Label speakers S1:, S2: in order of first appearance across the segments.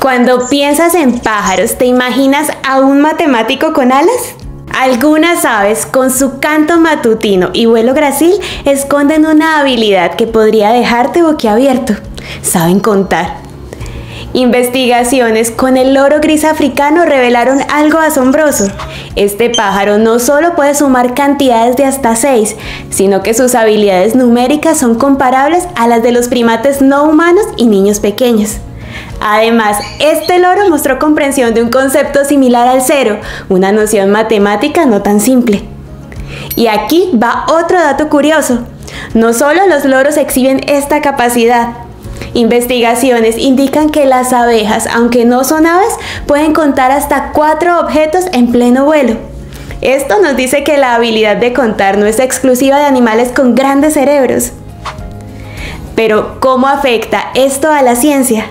S1: Cuando piensas en pájaros, ¿te imaginas a un matemático con alas? Algunas aves, con su canto matutino y vuelo gracil, esconden una habilidad que podría dejarte boquiabierto. Saben contar. Investigaciones con el loro gris africano revelaron algo asombroso. Este pájaro no solo puede sumar cantidades de hasta 6, sino que sus habilidades numéricas son comparables a las de los primates no humanos y niños pequeños. Además, este loro mostró comprensión de un concepto similar al cero, una noción matemática no tan simple. Y aquí va otro dato curioso. No solo los loros exhiben esta capacidad, Investigaciones indican que las abejas, aunque no son aves, pueden contar hasta cuatro objetos en pleno vuelo. Esto nos dice que la habilidad de contar no es exclusiva de animales con grandes cerebros. Pero, ¿cómo afecta esto a la ciencia?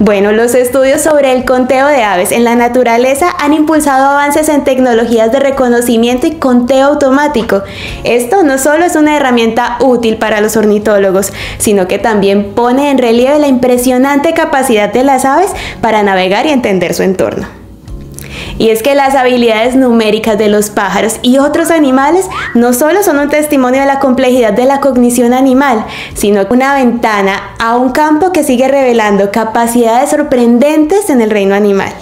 S1: Bueno, los estudios sobre el conteo de aves en la naturaleza han impulsado avances en tecnologías de reconocimiento y conteo automático. Esto no solo es una herramienta útil para los ornitólogos, sino que también pone en relieve la impresionante capacidad de las aves para navegar y entender su entorno. Y es que las habilidades numéricas de los pájaros y otros animales no solo son un testimonio de la complejidad de la cognición animal, sino una ventana a un campo que sigue revelando capacidades sorprendentes en el reino animal.